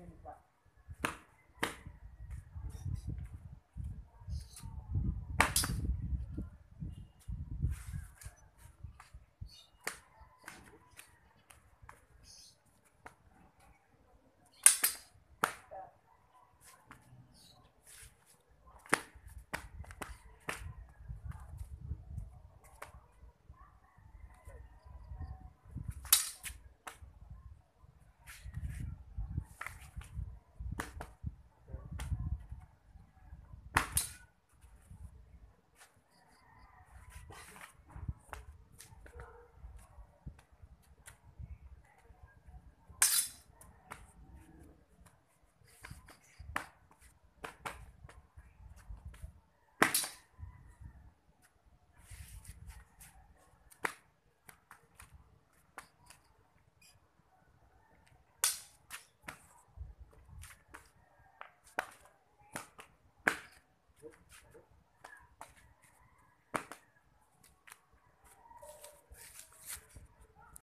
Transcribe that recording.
and what.